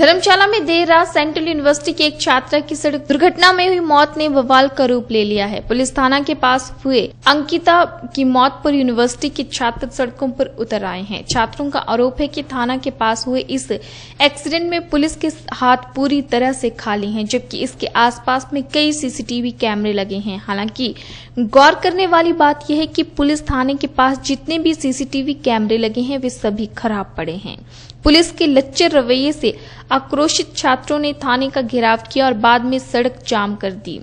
धर्मशाला में देर रात central university की एक छात्रा की सड़क दुर्घटना में हुई मौत ने बवाल का रूप ले लिया है। पुलिस थाना के पास हुए अंकिता की मौत पर यूनिवर्सिटी के छात्र सड़कों पर उतर आए हैं। छात्रों का आरोप है कि थाना के पास हुए इस एक्सीडेंट में पुलिस के हाथ पूरी तरह से खाली हैं, जबकि इसके आसपास में कई सीसीटीवी कैमरे लगे हैं। हालाँकि गौर करने वाली बात यह है कि पुलिस थाने के पास जितने भी सीसीटीवी कैमरे लगे हैं, वे सभी खराब पड़े हैं। पुलिस के लच्चर रवैये से आक्रोशित छात्रों ने थाने का घेराव किया और बाद में सड़क जाम कर दी।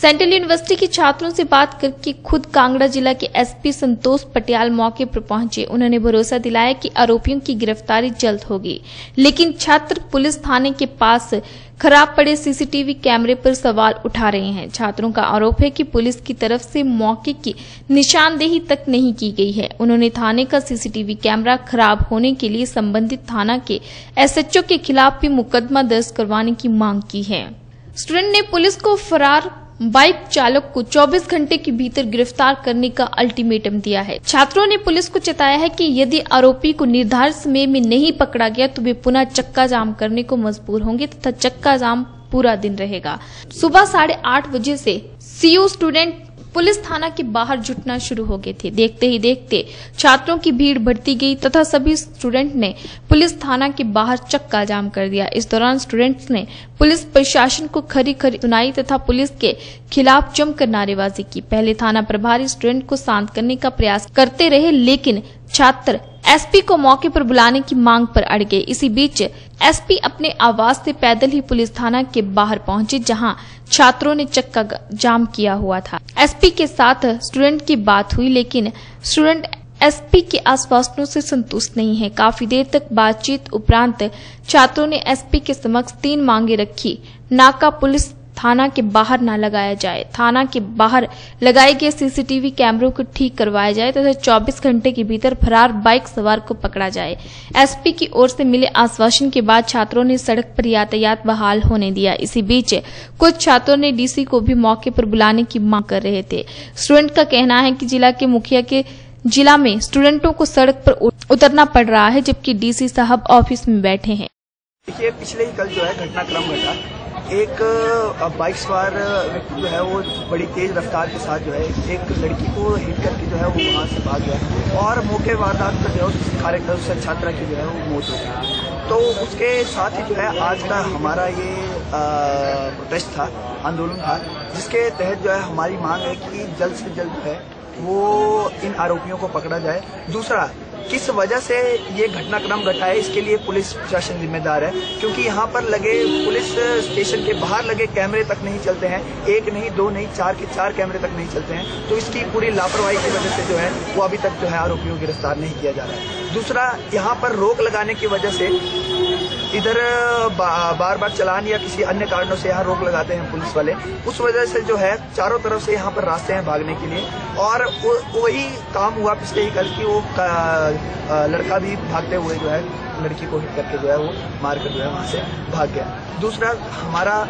सेंट्रल यूनिवर्सिटी के छात्रों से बात करके खुद कांगड़ा जिला के एसपी संतोष पटियाल मौके पर पहुँचे। उन्होंने भरोसा दिलाया कि आरोपियों की गिरफ्तारी जल्द होगी। लेकिन छात्र पुलिस थाने के पास खराब पड़े सीसीटीवी कैमरे पर सवाल उठा रहे हैं। छात्रों का आरोप है कि पुलिस की तरफ़ से मौके की निशानदेही तक नहीं की गई है। उन्होंने थाने का सीसीटीवी कैमरा खराब होने के लिए संबंधित थाना के एसएचओ के खिलाफ भी मुकदमा दर्ज करवाने की मांग की है। स्टूडेंट ने पुलिस को फरार बाइक चालक को 24 घंटे के भीतर गिरफ़्तार करने का अल्टीमेटम दिया है। छात्रों ने पुलिस को चेताया है कि यदि आरोपी को निर्धारित समय में नहीं पकड़ा गया तो वे पुनः चक्का जाम करने को मजबूर होंगे तथा चक्का जाम पूरा दिन रहेगा। सुबह साढ़े आठ बजे से सीयू स्टूडेंट पुलिस थाना के बाहर जुटना शुरू हो गए थे। देखते ही देखते छात्रों की भीड़ बढ़ती गई तथा सभी स्टूडेंट ने पुलिस थाना के बाहर चक्का जाम कर दिया। इस दौरान स्टूडेंट्स ने पुलिस प्रशासन को खरी खरी सुनाई तथा पुलिस के खिलाफ जमकर नारेबाजी की। पहले थाना प्रभारी स्टूडेंट को शांत करने का प्रयास करते रहे, लेकिन छात्र एसपी को मौके पर बुलाने की मांग पर अड़ गए। इसी बीच एसपी अपने आवास से पैदल ही पुलिस थाना के बाहर पहुँचे, जहाँ छात्रों ने चक्का जाम किया हुआ था। एसपी के साथ स्टूडेंट की बात हुई, लेकिन स्टूडेंट एसपी के आश्वासनों से संतुष्ट नहीं है। काफ़ी देर तक बातचीत उपरांत छात्रों ने एसपी के समक्ष तीन मांगे रखी। नाका पुलिस थाना के बाहर न लगाया जाए। थाना के बाहर लगाए गए सीसीटीवी कैमरों को ठीक करवाया जाए तथा 24 घंटे के भीतर फरार बाइक सवार को पकड़ा जाए। एसपी की ओर से मिले आश्वासन के बाद छात्रों ने सड़क पर यातायात बहाल होने दिया। इसी बीच कुछ छात्रों ने डीसी को भी मौके पर बुलाने की मांग कर रहे थे। स्टूडेंट का कहना है कि जिला के मुखिया के जिला में स्टूडेंटों को सड़क पर उतरना पड़ रहा है, जबकि डीसी साहब ऑफ़िस में बैठे हैं। देखिए, पिछले ही कल जो है घटनाक्रम घटा। एक बाइक सवार व्यक्ति जो है वो बड़ी तेज रफ्तार के साथ जो है एक लड़की को हिट करके जो है वो वहाँ से भाग गया। और मौके वारदात पर जो है उस कार्यक्रम से छात्रा की जो है वो मौत हो गई। तो उसके साथ ही जो है आज का हमारा ये प्रोटेस्ट था, आंदोलन था, जिसके तहत जो है हमारी मांग है कि जल्द से जल्द जो है वो इन आरोपियों को पकड़ा जाए। दूसरा किस वजह से ये घटनाक्रम घटा है इसके लिए पुलिस प्रशासन जिम्मेदार है, क्योंकि यहाँ पर लगे पुलिस स्टेशन के बाहर लगे कैमरे तक नहीं चलते हैं। एक नहीं, दो नहीं, चार के चार कैमरे तक नहीं चलते हैं। तो इसकी पूरी लापरवाही की वजह से जो है, वो अभी तक जो है आरोपियों को गिरफ़्तार नहीं किया जा रहा है। दूसरा, यहाँ पर रोक लगाने की वजह से इधर बार बार चलान या किसी अन्य कारणों से यहाँ रोक लगाते हैं पुलिस वाले, उस वजह से जो है, चारों तरफ़ से यहाँ पर रास्ते हैं भागने के लिए, और वही काम हुआ पिछले ही कल की वो लड़का भी भागते हुए जो है, लड़की को हिट करके जो है, वो मार कर जो है वहाँ से भाग गया। दूसरा, हमारा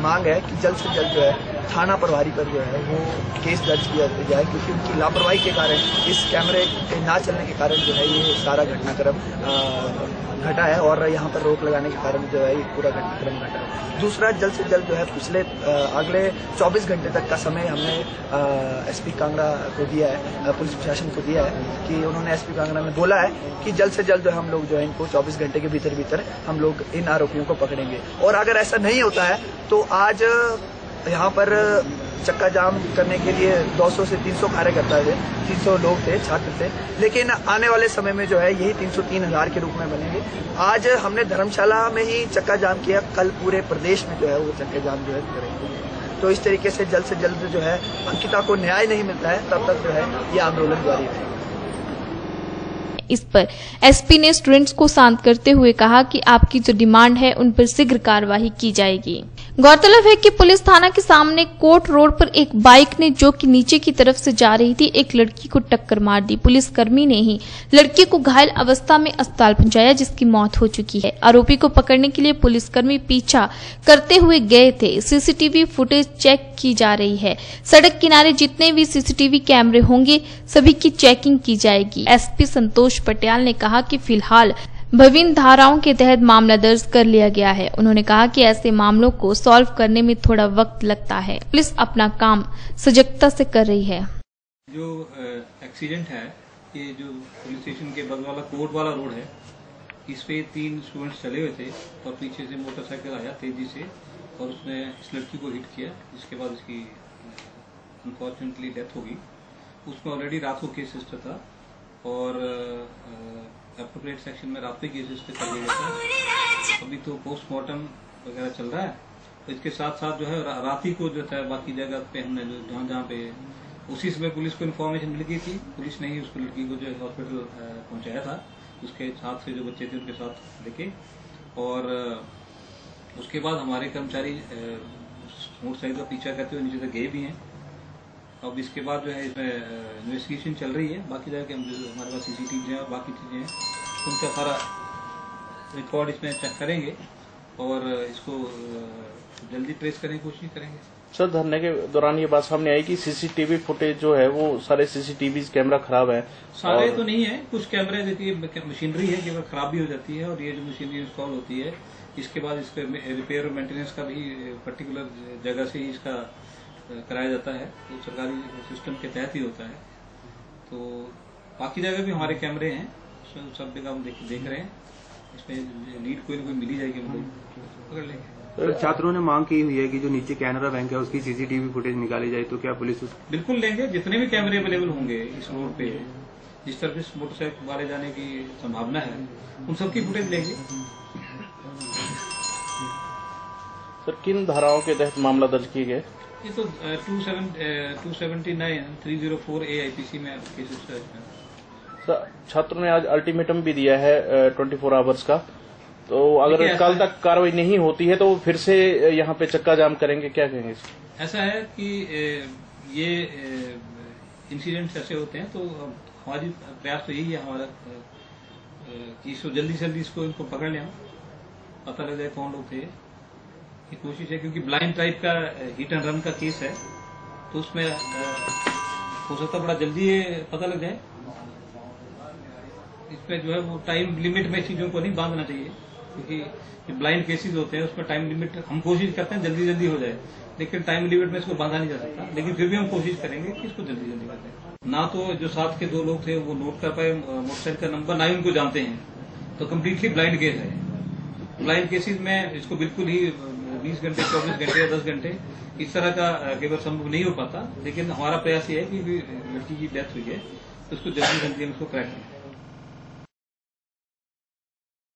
मांग है कि जल्द से जल्द जो है थाना प्रभारी पर जो है वो केस दर्ज किया जाए क्योंकि उनकी लापरवाही के कारण, इस कैमरे के ना चलने के कारण जो है ये सारा घटनाक्रम घटा है और यहाँ पर रोक लगाने के कारण जो है ये पूरा घटनाक्रम घटा है। दूसरा, जल्द से जल्द जो है पिछले अगले 24 घंटे तक का समय हमने एसपी कांगड़ा को दिया है पुलिस प्रशासन को दिया है कि उन्होंने एसपी कांगड़ा में बोला है कि जल्द से जल्द जो हम लोग जो है इनको 24 घंटे के भीतर भीतर हम लोग इन आरोपियों को पकड़ेंगे। और अगर ऐसा नहीं होता है तो आज यहाँ पर चक्का जाम करने के लिए 200 से 300 कार्यकर्ता थे 300 लोग थे, छात्र थे। लेकिन आने वाले समय में जो है, यही 300 तीन हज़ार के रूप में बनेंगे। आज हमने धर्मशाला में ही चक्का जाम किया, कल पूरे प्रदेश में जो है, वो चक्का जाम जो है करेंगे। तो इस तरीके से जल्द से जल्द जो है, अंकिता को न्याय नहीं मिलता है, तब तक जो है, ये आंदोलन जारी रहेगा। इस पर। एसपी ने स्टूडेंट्स को शांत करते हुए कहा कि आपकी जो डिमांड है, उन पर शीघ्र कार्यवाही की जाएगी। गौरतलब है कि पुलिस थाना के सामने कोट रोड पर एक बाइक ने जो कि नीचे की तरफ़ से जा रही थी, एक लड़की को टक्कर मार दी। पुलिस कर्मी ने ही लड़की को घायल अवस्था में अस्पताल पहुँचाया, जिसकी मौत हो चुकी है। आरोपी को पकड़ने के लिए पुलिसकर्मी पीछा करते हुए गए थे। सीसीटीवी फुटेज चेक की जा रही है। सड़क किनारे जितने भी सीसीटीवी कैमरे होंगे, सभी की चेकिंग की जाएगी। एसपी संतोष पटेल ने कहा कि फ़िलहाल विभिन्न धाराओं के तहत मामला दर्ज कर लिया गया है। उन्होंने कहा कि ऐसे मामलों को सॉल्व करने में थोड़ा वक्त लगता है। पुलिस अपना काम सजगता से कर रही है। जो एक्सीडेंट है, ये जो पुलिस स्टेशन के बगल वाला कोर्ट वाला रोड है, इस पे तीन स्टूडेंट्स चले हुए थे और पीछे से मोटरसाइकिल आया तेज़ी से और उसने इस लड़की को हिट किया, जिसके बाद इसकी अनफॉर्चुनेटली डेथ होगी उसमें ऑलरेडी रात को केस रजिस्टर था। और अप्रोप्रिएट सेक्शन में रात को केस रजिस्टर कर दिया था। अभी तो पोस्टमार्टम वगैरह चल रहा है। तो इसके साथ साथ जो है रात ही को जो था, बाकी जगह पे हमने जो, जहाँ जहाँ पे, उसी समय पुलिस को इन्फॉर्मेशन मिल गई थी। पुलिस ने ही उसको लड़की को जो है हॉस्पिटल पहुँचाया था। उसके साथ से जो बच्चे थे, उनके साथ लेके। और उसके बाद हमारे कर्मचारी मोटरसाइकिल का पीछा करते हुए नीचे तक गए भी हैं। अब इसके बाद जो है इसमें इन्वेस्टिगेशन चल रही है। बाकी जाके हम जो हमारे पास सीसीटीवी हैं और बाकी चीज़ें हैं। उनका सारा रिकॉर्ड इसमें चेक करेंगे और इसको जल्दी ट्रेस करने की कोशिश करेंगे। सर धरने के दौरान ये बात सामने आई कि सीसीटीवी फुटेज जो है वो सारे सीसीटीवी कैमरा खराब है सारे और- तो नहीं है कुछ कैमरे देखिए मशीनरी है कि अगर खराब भी हो जाती है और ये जो मशीनरी इंस्टॉल होती है इसके बाद इसके रिपेयर और मेंटेनेंस का भी पर्टिकुलर जगह से ही इसका कराया जाता है। तो सरकारी सिस्टम के तहत ही होता है। तो बाकी जगह भी हमारे कैमरे हैं। उसमें सब जगह हम देख, देख रहे हैं। इसमें लीड कोई ना कोई मिली जाएगी हम लोग पकड़ लेंगे। छात्रों ने मांग की हुई है कि जो नीचे कैनरा बैंक है उसकी सीसीटीवी फुटेज निकाली जाए तो क्या पुलिस उस बिल्कुल लेंगे। जितने भी कैमरे अवेलेबल होंगे इस रोड पे जिस तरफ़ इस मोटरसाइकिल मारे जाने की संभावना है उन सबकी फुटेज लेंगे। सर किन धाराओं के तहत मामला दर्ज किए गए? ये तो two seventy nine three zero four A I P C में छात्रों ने आज अल्टीमेटम भी दिया है ट्वेंटी फोर आवर्स का। तो अगर कल तक कार्रवाई नहीं होती है तो फिर से यहाँ पे चक्का जाम करेंगे क्या कहेंगे ऐसा है कि ये इंसिडेंट्स ऐसे होते हैं तो हमारी प्रयास तो यही है हमारा कि इसको जल्दी से जल्दी इसको इनको पकड़ लें पता लग जाए कौन लोग थे। ये कोशिश है, क्योंकि ब्लाइंड टाइप का हिट एंड रन का केस है तो उसमें हो सकता बड़ा जल्दी पता लग जाए। इसमें जो है वो टाइम लिमिट में चीज़ों को नहीं बांधना चाहिए, क्योंकि जो ब्लाइंड केसेस होते हैं, उसमें टाइम लिमिट हम कोशिश करते हैं जल्दी जल्दी हो जाए, लेकिन टाइम लिमिट में इसको बांधा नहीं जा सकता। लेकिन फिर भी हम कोशिश करेंगे कि इसको जल्दी जल्दी कर दें। ना तो जो साथ के दो लोग थे, वो नोट कर पाए मोटरसाइकिल का नंबर ना ही उनको जानते हैं। तो कम्प्लीटली ब्लाइंड केस है। ब्लाइंड केसेस में इसको बिल्कुल ही बीस घंटे, चौबीस घंटे या दस घंटे, इस तरह का कई केवल संभव नहीं हो पाता। लेकिन हमारा प्रयास ये है कि लड़की की डेथ हुई है तो उसको जल्दी जल्दी हम उसको क्रैक करें।